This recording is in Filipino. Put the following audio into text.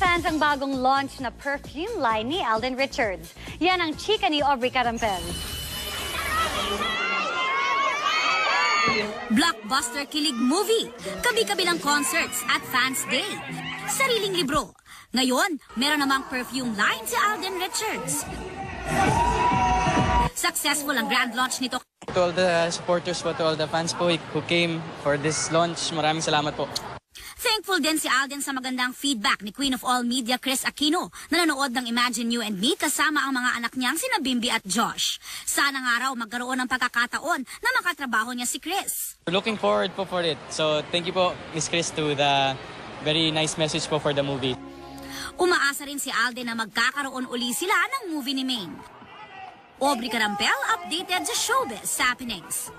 fans ang bagong launch na perfume line ni Alden Richards. Yan ang chika ni Aubrey Carampel. Blockbuster kilig movie, kabi-kabilang concerts at fans day. Sariling libro. Ngayon, meron namang perfume line si Alden Richards. Successful ang grand launch nito To all the supporters po, to all the fans po who came for this launch, maraming salamat po. Thankful din si Alden sa magandang feedback ni Queen of All Media Chris Aquino na nanood ng Imagine You and Me kasama ang mga anak niyang sina Bimbi at Josh. Sana nga raw magkaroon ng pagkakataon na makatrabaho niya si Chris. We're looking forward po for it. So thank you po, Miss Chris, to the very nice message po for the movie. Umaasa rin si Alden na magkakaroon uli sila ng movie ni Maine. Aubrey Carampel updated sa showbiz happenings.